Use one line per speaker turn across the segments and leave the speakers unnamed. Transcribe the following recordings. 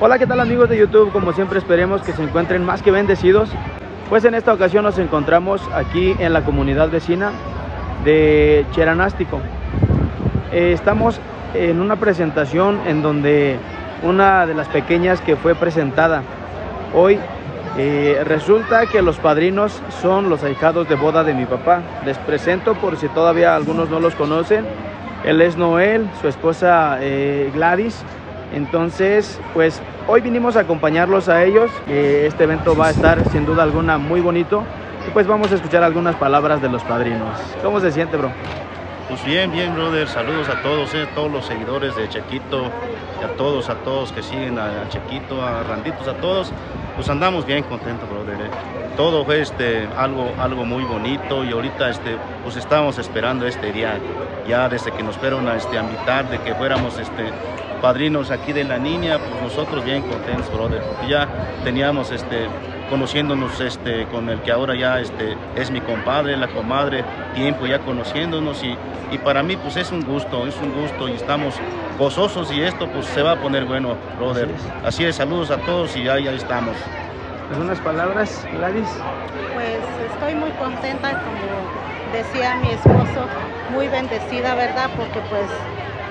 Hola, ¿qué tal amigos de YouTube? Como siempre esperemos que se encuentren más que bendecidos. Pues en esta ocasión nos encontramos aquí en la comunidad vecina de Cheranástico. Eh, estamos en una presentación en donde una de las pequeñas que fue presentada hoy eh, resulta que los padrinos son los ahijados de boda de mi papá. Les presento por si todavía algunos no los conocen. Él es Noel, su esposa eh, Gladys. Entonces, pues hoy vinimos a acompañarlos a ellos. este evento va a estar sin duda alguna muy bonito. Y pues vamos a escuchar algunas palabras de los padrinos. ¿Cómo se siente, bro?
Pues bien, bien, brother. Saludos a todos, eh, todos los seguidores de Chequito, y a todos, a todos que siguen a, Chequito, a Randitos, a todos. Pues andamos bien contentos, brother. Eh. Todo fue este, algo, algo muy bonito y ahorita este, pues estábamos esperando este día, ya desde que nos fueron a, este, invitar de que fuéramos este, padrinos aquí de la niña, pues nosotros bien contentos, brother, porque ya teníamos este, conociéndonos este, con el que ahora ya este, es mi compadre, la comadre, tiempo ya conociéndonos y, y para mí pues es un gusto, es un gusto y estamos gozosos y esto pues se va a poner bueno, brother. Así es, saludos a todos y ya, ya estamos.
¿Algunas palabras, Gladys?
Pues estoy muy contenta, como decía mi esposo, muy bendecida, ¿verdad? Porque pues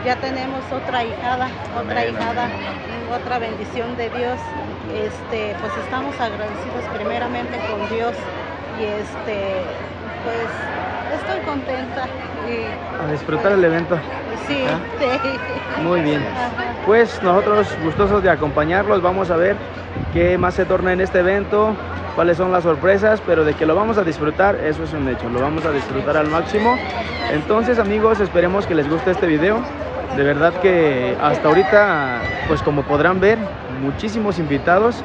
ya tenemos otra hijada, otra hijada, otra bendición de Dios. Este, pues estamos agradecidos primeramente con Dios y este, pues estoy contenta.
a disfrutar el evento.
Sí,
¿Ah? Muy bien. Pues nosotros gustosos de acompañarlos, vamos a ver qué más se torna en este evento, cuáles son las sorpresas, pero de que lo vamos a disfrutar, eso es un hecho, lo vamos a disfrutar al máximo. Entonces amigos, esperemos que les guste este video. De verdad que hasta ahorita, pues como podrán ver, muchísimos invitados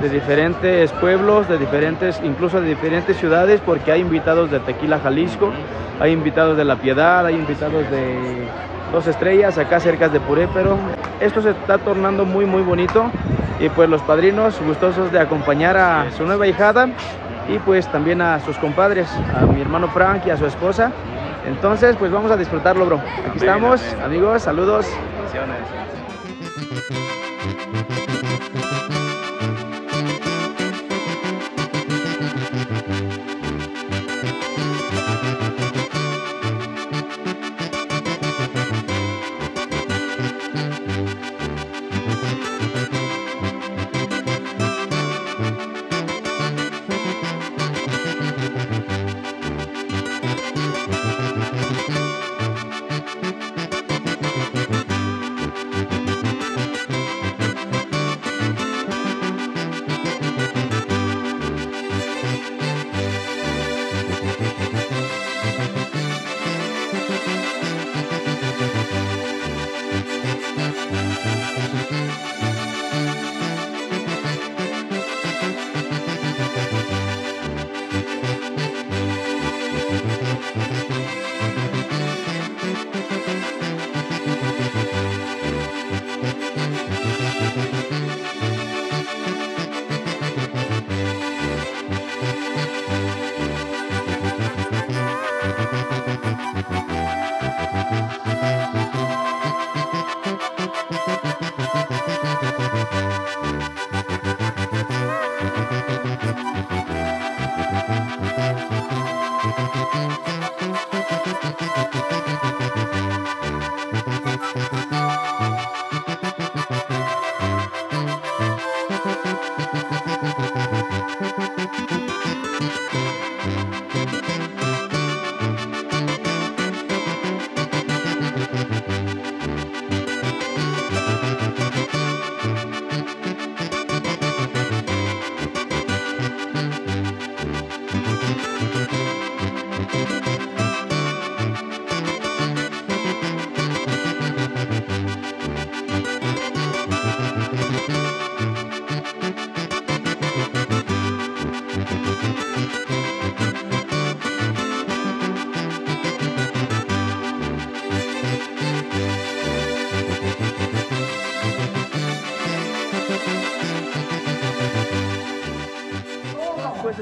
de diferentes pueblos, de diferentes, incluso de diferentes ciudades, porque hay invitados de Tequila, Jalisco, hay invitados de La Piedad, hay invitados de Dos Estrellas, acá cerca de Puré, pero esto se está tornando muy muy bonito y pues los padrinos gustosos de acompañar a su nueva hijada y pues también a sus compadres, a mi hermano Frank y a su esposa. Entonces, pues vamos a disfrutarlo, bro. Aquí estamos, amigos, saludos.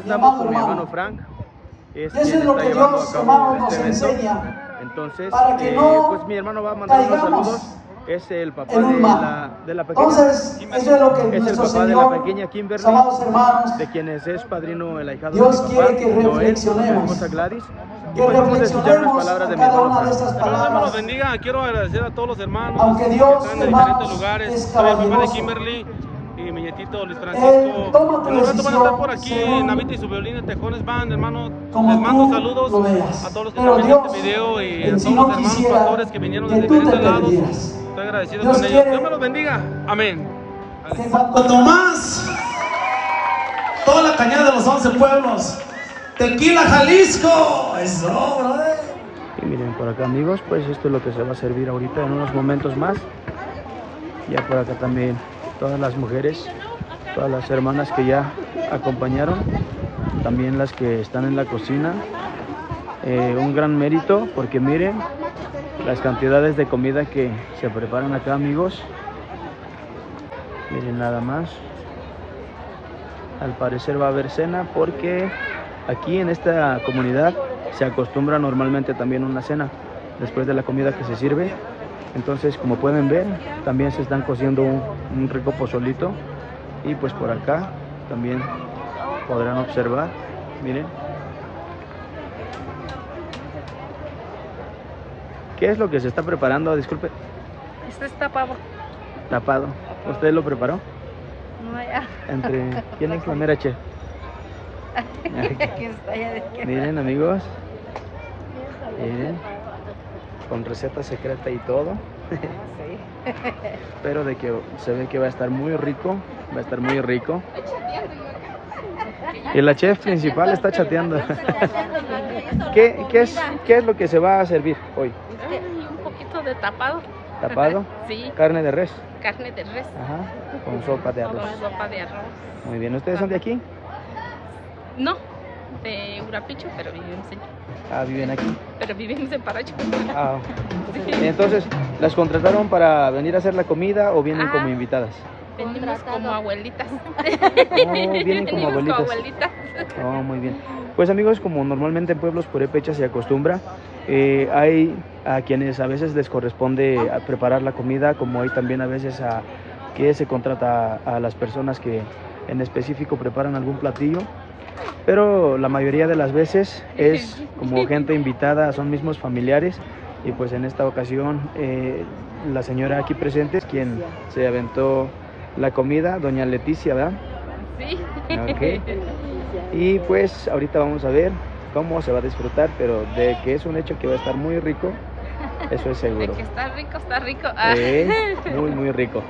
Estamos con mi hermano Frank.
Es Eso es lo que Dios, hermano, nos este enseña.
Entonces, eh, pues mi hermano va a mandar unos saludos es el papá de la, de la pequeña.
Entonces, eso es lo que
es el
nuestro
papá de la pequeña Kimberly,
amados hermanos,
de quienes es padrino el ahijado
Dios
de mi papá,
quiere que reflexionemos.
Gladys.
Que
pues
reflexionemos
de
cada una de estas
los
palabras.
bendiga. Quiero agradecer a todos los hermanos
Aunque Dios,
que están en
hermanos,
diferentes lugares.
es
Soy el papá de. Kimberly nietito Luis Francisco.
toma tu
En un rato van a estar por aquí Navita y su violín de Tejones Band, hermano.
Como
Les mando saludos a todos los que están viendo este video y a
en
todos los
no
hermanos pastores que vinieron
que
de diferentes lados. Estoy agradecido
Dios
con ellos.
quiere-
Dios me los bendiga. Amén.
Cuando
más, toda la cañada de los 11 pueblos. Tequila, Jalisco. Eso, brother.
Y miren por acá amigos, pues esto es lo que se va a servir ahorita en unos momentos más. Ya por acá también todas las mujeres, todas las hermanas que ya acompañaron, también las que están en la cocina. Eh, un gran mérito porque miren las cantidades de comida que se preparan acá amigos. Miren nada más. Al parecer va a haber cena porque aquí en esta comunidad se acostumbra normalmente también una cena después de la comida que se sirve. Entonces, como pueden ver, también se están cociendo un, un rico pozolito. Y pues por acá también podrán observar, miren. ¿Qué es lo que se está preparando? Disculpe,
Este está pavo.
tapado. ¿Usted lo preparó?
No, ya.
Entre quién es la mera chef?
Aquí está, ya de
Miren amigos, miren, con receta secreta y todo,
Sí.
pero de que se ve que va a estar muy rico, va a estar muy rico. Y la chef principal está chateando. ¿Qué, qué es, ¿Qué es lo que se va a servir hoy?
Ay, un poquito de tapado.
¿Tapado?
Sí,
Carne de res.
carne de res.
Ajá, con sopa de arroz.
Con sopa de arroz.
Muy bien, ¿ustedes son de aquí?
No, de Urapicho, pero vivimos en,
Ah, viven aquí.
pero vivimos en Paracho.
Ah, entonces, ¿las contrataron para venir a hacer la comida o vienen como
Ah.
invitadas?
Venimos como abuelitas.
Oh, vienen como abuelitas. Oh, muy bien. Pues amigos, como normalmente en pueblos purépecha se acostumbra, eh, hay a quienes a veces les corresponde a preparar la comida, como hay también a veces a que se contrata a, a las personas que en específico preparan algún platillo. Pero la mayoría de las veces es como gente invitada, son mismos familiares. Y pues en esta ocasión eh, la señora aquí presente es quien se aventó la comida, doña Leticia, ¿verdad?
Sí.
Ok. Y pues ahorita vamos a ver cómo se va a disfrutar, pero de que es un hecho que va a estar muy rico, eso es
De
seguro.
que está rico, está rico. Ah.
Eh, muy, muy rico.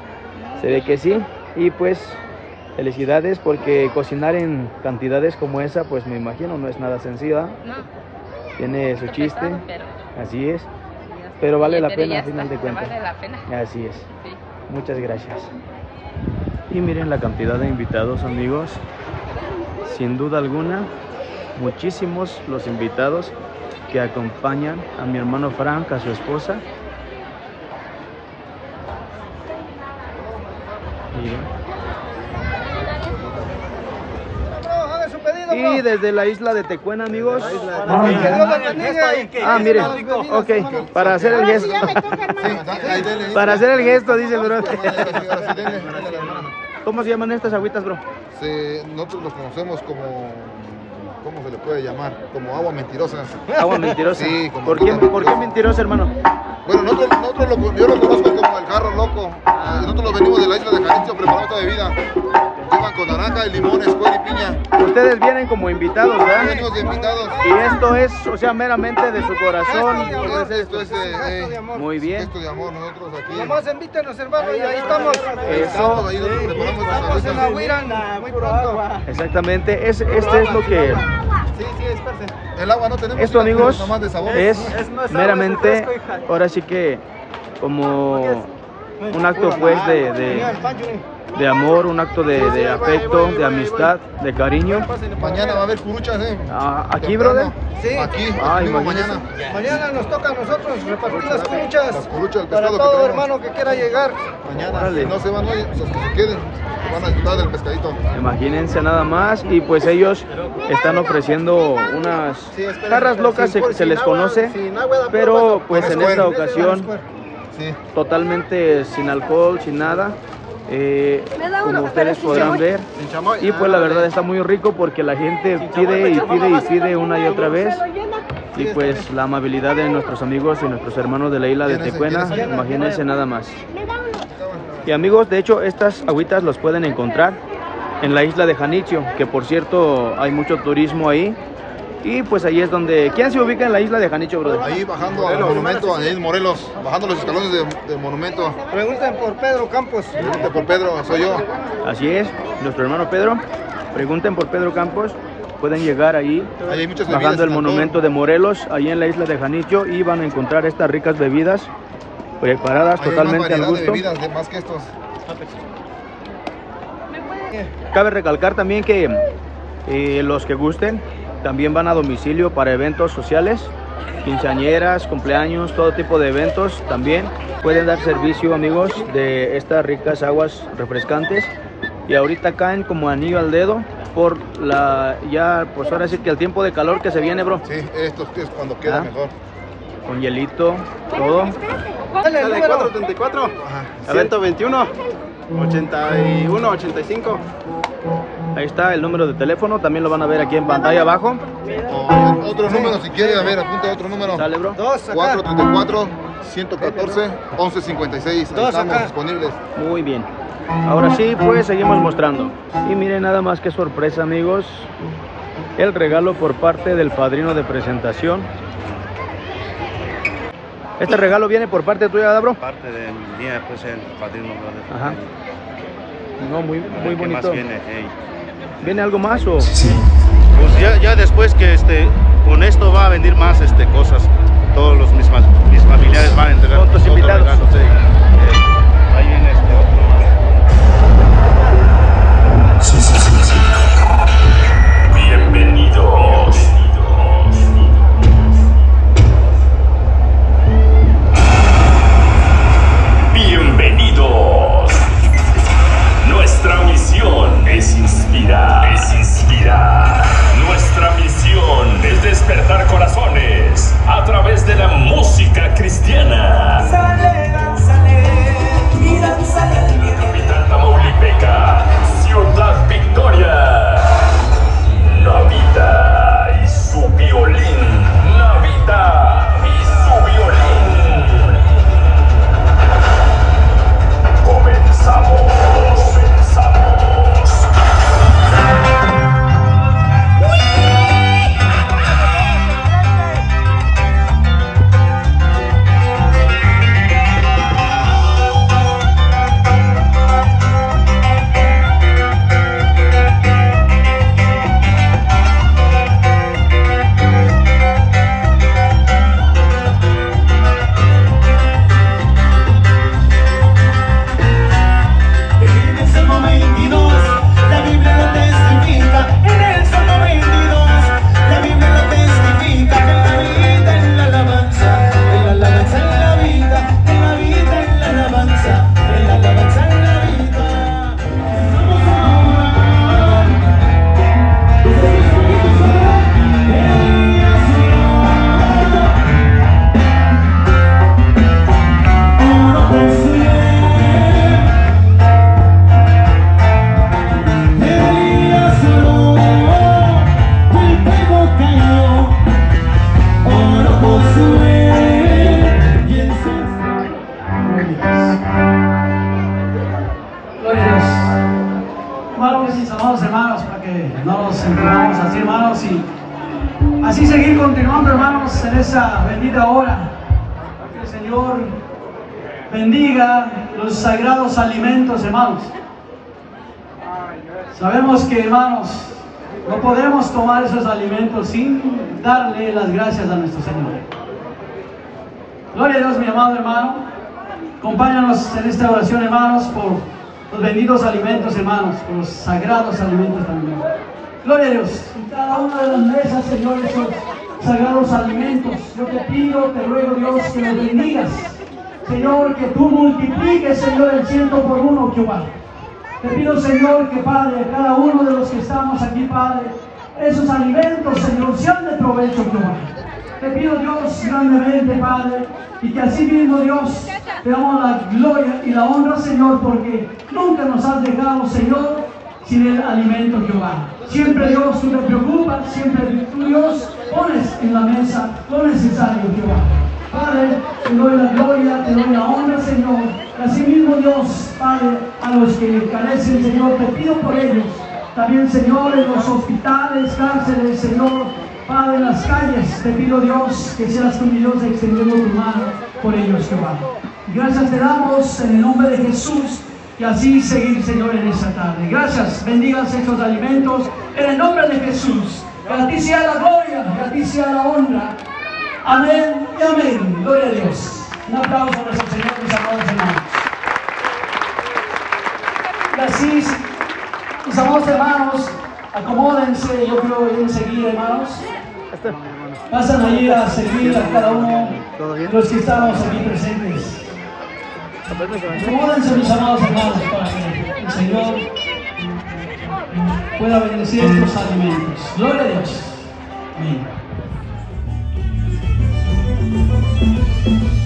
Se ve que sí. Y pues felicidades porque cocinar en cantidades como esa, pues me imagino no es nada sencillo. ¿ah?
No,
Tiene su chiste,
pesado, pero,
así es. Pero vale la pena al final de cuentas.
Vale la pena.
Así es.
Sí.
Muchas gracias. Y miren la cantidad de invitados, amigos. Sin duda alguna, muchísimos los invitados que acompañan a mi hermano Frank, a su esposa. Miren. Desde la isla de Tecuena, amigos. Ah, miren. Ok, para hacer el gesto. Para hacer el gesto, dice el bro. ¿Cómo se llaman estas agüitas, bro?
Nosotros los conocemos como, ¿cómo se le puede llamar? Como agua mentirosa.
Agua mentirosa.
Sí, como
¿Por qué,
agua
¿Por qué
mentirosa.
hermano?
Bueno, nosotros, nosotros lo, yo lo conozco como el jarro loco. Ah, Nosotros los venimos de la isla de Jalisco preparamos esta bebida. Llevan con naranja, limón, escuela y piña.
Ustedes vienen como invitados, ¿verdad?
Venimos de invitados.
Y esto es, o sea, meramente de su corazón.
Esto, esto es eh, eh,
Muy bien.
esto de amor, nosotros aquí.
Nomás invítenos, hermano, y ahí estamos.
Eso,
Ahí estas
Estamos en la. Huiran, muy pronto.
exactamente. Es, este es lo que,
Sí, sí, espérate.
El agua no tenemos.
esto, amigos,
nomás de sabor.
es
Es agua,
meramente,
refresco, hija.
ahora sí que, como un acto, pues, de, de, de amor, un acto de, de afecto, de amistad, de cariño.
Mañana va a haber curuchas, ¿eh?
Ah, ¿Aquí, brother?
Sí.
Aquí,
Ah,
mañana.
Mañana nos toca a nosotros repartir las
Las curuchas, el
para
que
todo hermano que quiera llegar.
Mañana, si no se van hoy, los que se queden, van a disfrutar del pescadito.
Imagínense nada más y pues ellos están ofreciendo unas jarras locas, se, se les conoce, pero pues en esta ocasión totalmente sin alcohol, sin nada. Eh, como ustedes podrán ver. Y pues la
Ah,
verdad está muy rico porque la gente pide y pide y pide una y otra vez. Y pues la amabilidad de nuestros amigos y nuestros hermanos de la isla de
¿Quién es-
Tecuena, imagínense nada más. Y amigos, de hecho estas agüitas los pueden encontrar en la isla de Janitzio, que por cierto hay mucho turismo ahí. Y pues ahí es donde... ¿Quién se ubica en la isla de Janitzio, brother?
Ahí bajando al monumento, ahí en Morelos, bajando los escalones de- del monumento.
Pregunten por Pedro Campos.
Pregunte por Pedro, soy yo.
Así es, nuestro hermano Pedro. Pregunten por Pedro Campos. Pueden llegar ahí
Ahí hay muchas
bajando el monumento de Morelos, ahí en la isla de Janitzio, y van a encontrar estas ricas bebidas preparadas
Hay
totalmente al
variedad de
gusto.
bebidas, de más que estos.
Cabe recalcar también que eh, los que gusten también van a domicilio para eventos sociales, quinceañeras, cumpleaños, todo tipo de eventos también. Pueden dar servicio, amigos, de estas ricas aguas refrescantes. Y ahorita caen como anillo al dedo por la, ya, pues ahora sí que el tiempo de calor que se viene, bro.
Sí, esto es cuando queda
Ah.
mejor.
Con hielito, todo.
Dale el número.
434,
A ver.
121, 81, 85.
Ahí está el número de teléfono, también lo van a ver aquí en pantalla abajo.
O otro número, si quiere, a ver, apunta otro número.
Dale, bro.
Dos acá.
434 114 1156. Ahí estamos disponibles.
Muy bien. Ahora sí, pues seguimos mostrando. Y miren nada más que sorpresa, amigos. El regalo por parte del padrino de presentación. Este regalo viene por parte tuya, ¿verdad, bro?
Parte de mi día, pues el padrino.
Ajá. No, muy, muy
¿Qué
bonito.
más viene? Ey.
¿Viene algo más o?
Pues ya, ya después que este, con esto va a venir más este, cosas. Todos los, mis, mis familiares van a entregar
Con tus
otro
invitados.
regalo, sí. Eh, ahí viene
Sabemos que, hermanos, no podemos tomar esos alimentos sin darle las gracias a nuestro Señor. Gloria a Dios, mi amado hermano. Acompáñanos en esta oración, hermanos, por los benditos alimentos, hermanos, por los sagrados alimentos también. Gloria a Dios. En cada una de las mesas, Señor, esos sagrados alimentos, yo te pido, te ruego, Dios, que los bendigas. Señor, que tú multipliques, Señor, el ciento por uno, Jehová. Te pido, Señor, que Padre, cada uno de los que estamos aquí, Padre, esos alimentos, Señor, sean de provecho, Jehová. te pido Dios grandemente, Padre, y que así mismo Dios te damos la gloria y la honra, Señor, porque nunca nos has dejado, Señor, sin el alimento, Jehová. Siempre Dios, tú te preocupas, siempre tú Dios pones en la mesa lo necesario, Jehová. Padre, te doy la gloria, te doy la honra, Señor. Así mismo, Dios, Padre, a los que carecen, Señor, te pido por ellos. También, Señor, en los hospitales, cárceles, Señor, Padre, en las calles, te pido, Dios, que seas mi Dios, extendiendo tu mano por ellos, Jehová. Gracias te damos en el nombre de Jesús y así seguir, Señor, en esta tarde. Gracias, bendigas estos alimentos en el nombre de Jesús. Que a ti sea la gloria, que a ti sea la honra. Amén y amén. Gloria a Dios. Un aplauso a nuestro Señor, mis amados hermanos. Y así, mis amados hermanos, acomódense, yo quiero ir enseguida, hermanos. Pasan allí a servir a cada uno de los que estamos aquí presentes. Acomódense, mis amados hermanos, para que el Señor pueda bendecir estos alimentos. Gloria a Dios. Amén.
Vamos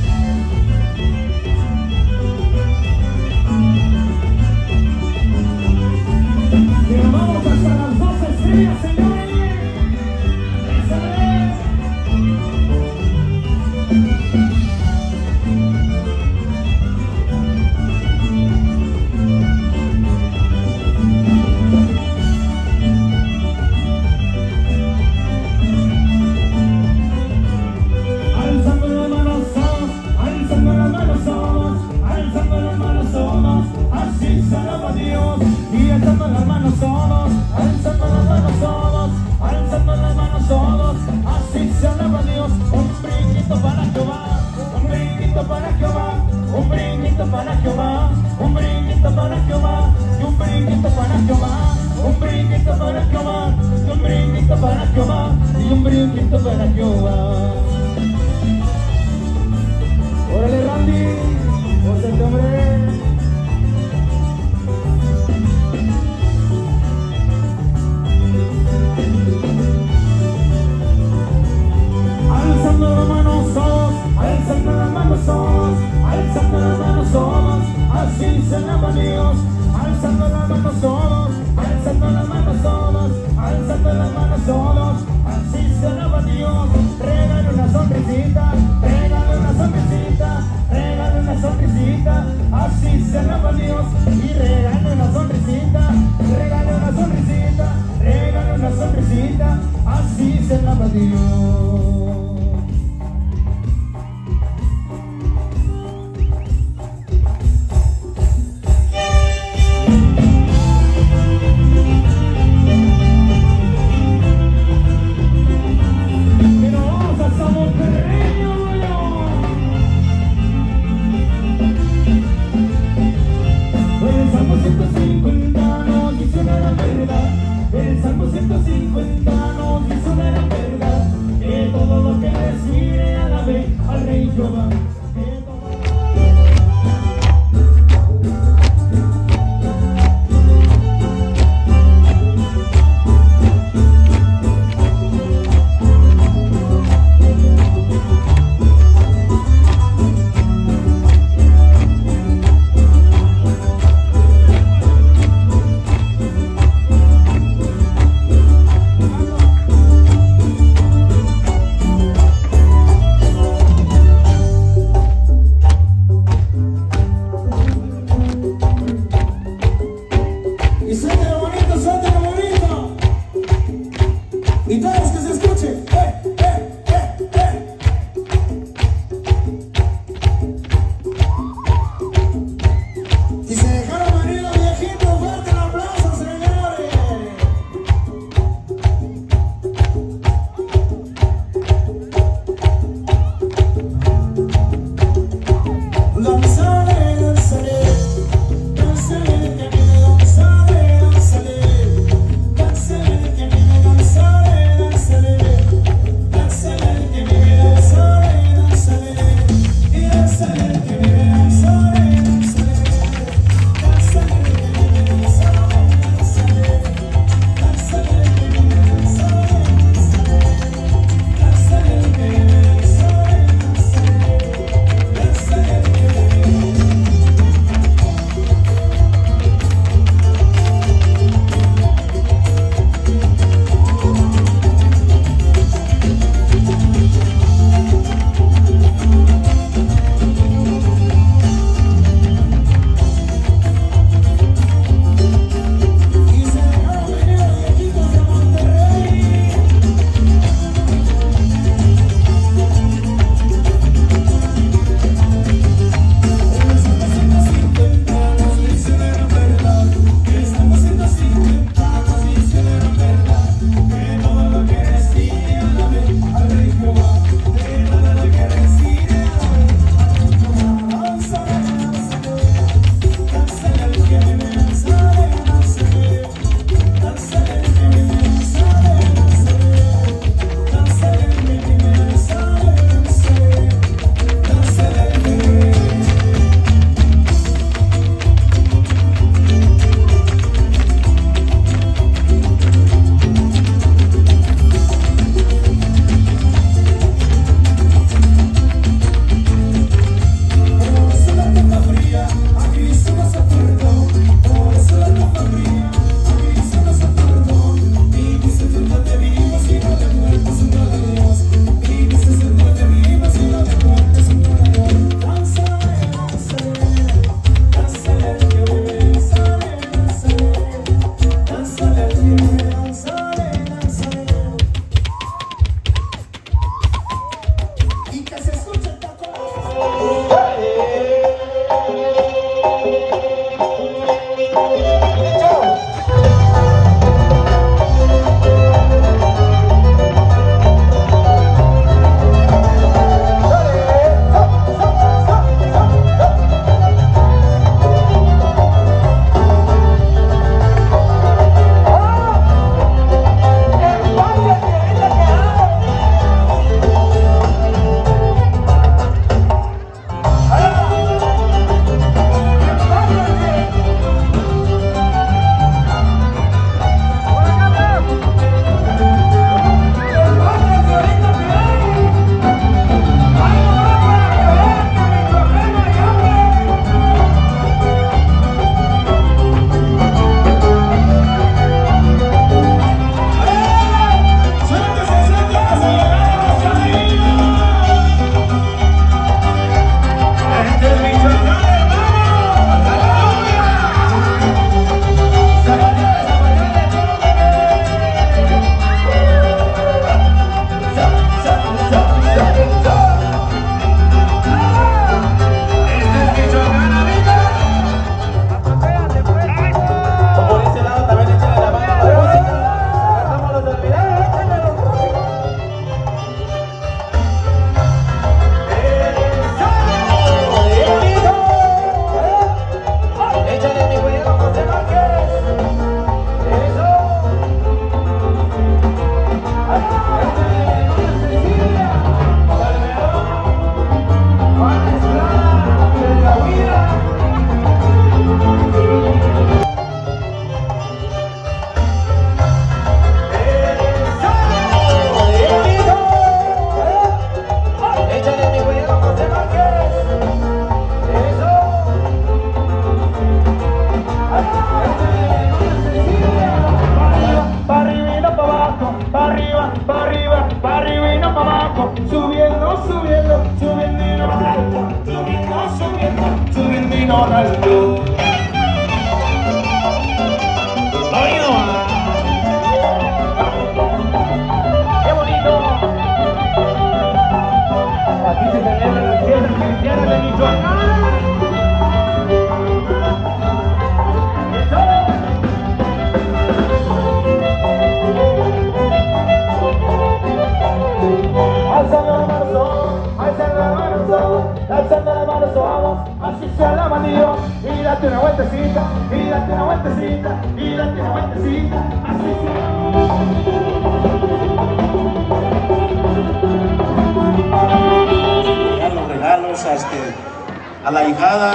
a la
hijada.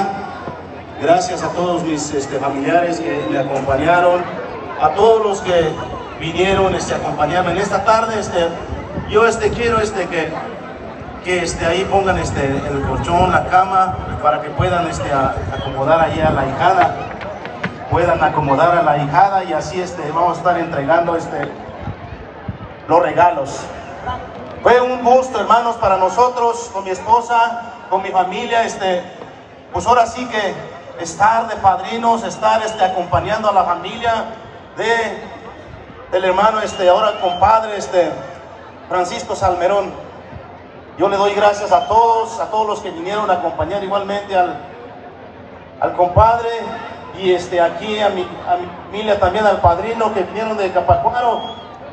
Gracias a todos mis este, familiares que me acompañaron, a todos los que vinieron este, a acompañarme en esta tarde. Este, yo este, quiero este, que, que este, ahí pongan este, el colchón, la cama, para que puedan este, acomodar ahí a la hijada. Puedan acomodar a la hijada y así este, vamos a estar entregando este, los regalos. Fue un gusto, hermanos, para nosotros, con mi esposa, con mi familia, este, pues ahora sí que estar de padrinos, estar este, acompañando a la familia de, del hermano, este, ahora compadre, este, Francisco Salmerón. Yo le doy gracias a todos, a todos los que vinieron a acompañar igualmente al, al compadre y este, aquí a mi, a mi familia también, al padrino que vinieron de Capacuaro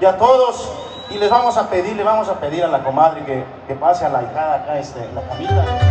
y a todos. Y les vamos a pedir, le vamos a pedir a la comadre que, que pase a la hijada acá, este, en la camita.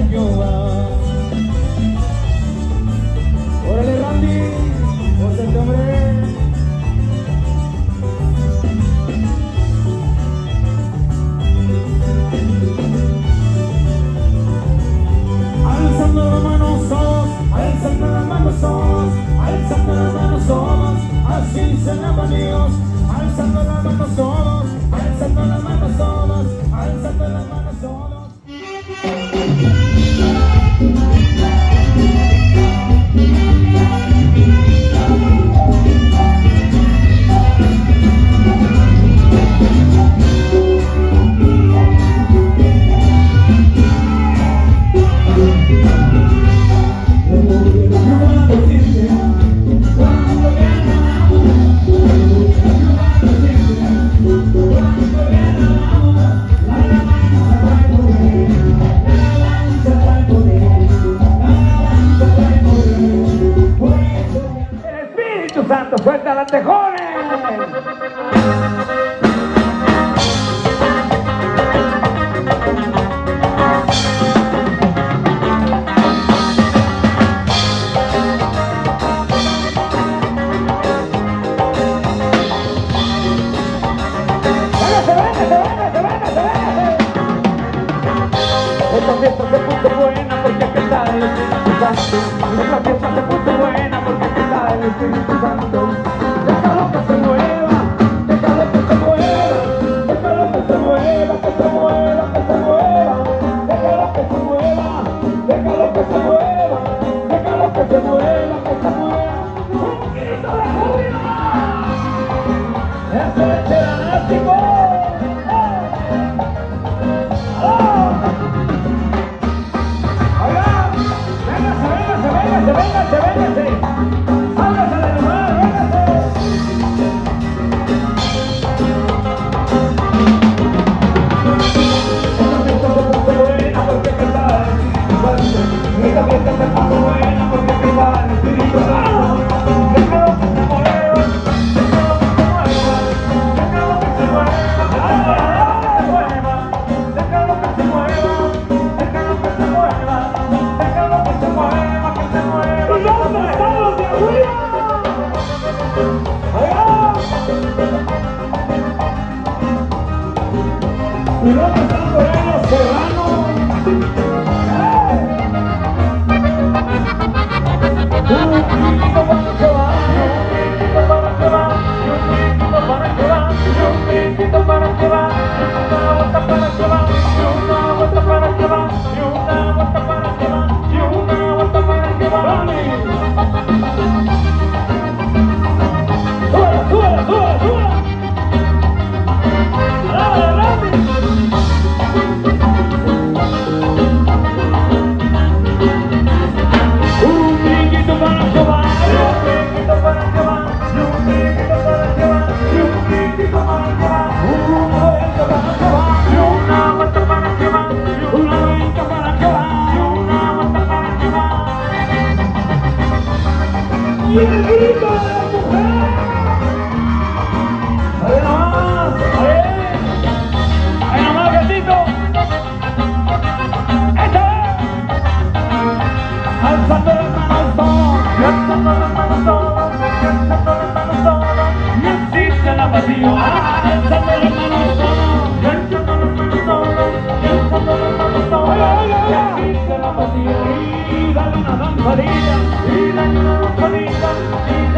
para Jehová. Órale Randy, por este hombre. Alzando las manos sos, alzando las manos sos, alzando las manos sos, así se alaban Dios, alzando las manos sos, alzando las manos sos, alzando las manos Música la pasión. Y una danzadita, y